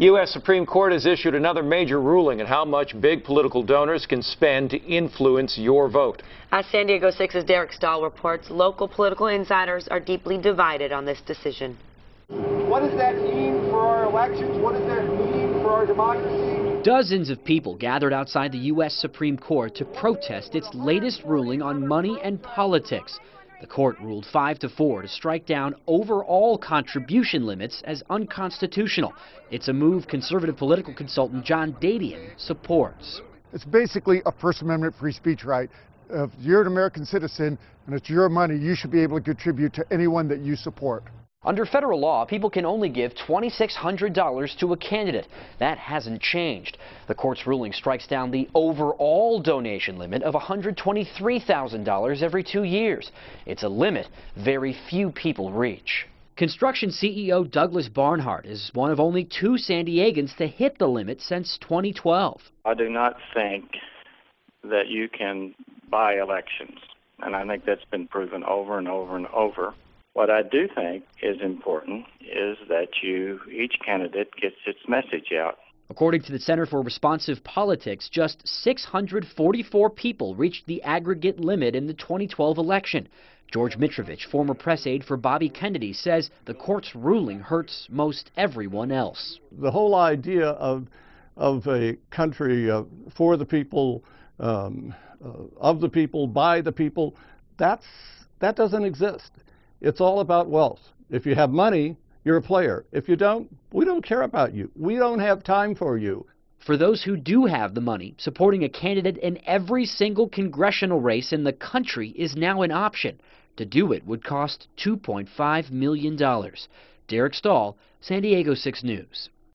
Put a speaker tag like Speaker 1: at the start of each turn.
Speaker 1: U.S. Supreme Court has issued another major ruling on how much big political donors can spend to influence your vote.
Speaker 2: As San Diego 6's Derek Staahl reports, local political insiders are deeply divided on this decision.
Speaker 3: What does that mean for our elections? What does that mean for our democracy?
Speaker 4: Dozens of people gathered outside the U.S. Supreme Court to protest its latest ruling on money and politics. The court ruled 5 to 4 to strike down overall contribution limits as unconstitutional. It's a move conservative political consultant John Dadian supports.
Speaker 5: It's basically a First Amendment free speech right. If you're an American citizen and it's your money, you should be able to contribute to anyone that you support.
Speaker 4: Under federal law, people can only give $2,600 to a candidate. That hasn't changed. The court's ruling strikes down the overall donation limit of $123,000 every two years. It's a limit very few people reach. Construction CEO Douglas Barnhart is one of only two San Diegans to hit the limit since 2012.
Speaker 6: I do not think that you can buy elections, and I think that's been proven over and over and over. What I do think is important is that you, each candidate gets its message out.
Speaker 4: According to the Center for Responsive Politics, just 644 people reached the aggregate limit in the 2012 election. George Mitrovich, former press aide for Bobby Kennedy, says the court's ruling hurts most everyone else.
Speaker 7: The whole idea of, of a country uh, for the people, um, uh, of the people, by the people, that's, that doesn't exist. It's all about wealth. If you have money, you're a player. If you don't, we don't care about you. We don't have time for you.
Speaker 4: For those who do have the money, supporting a candidate in every single congressional race in the country is now an option. To do it would cost $2.5 million. Derek Staahl, San Diego 6 News.